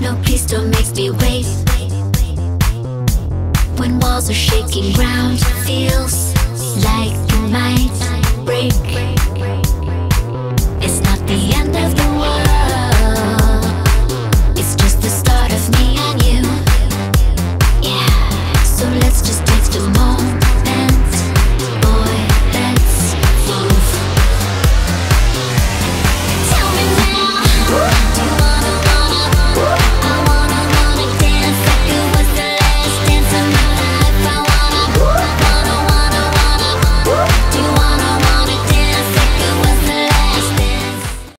No, please don't make me wait. When walls are shaking round Feels like you might break.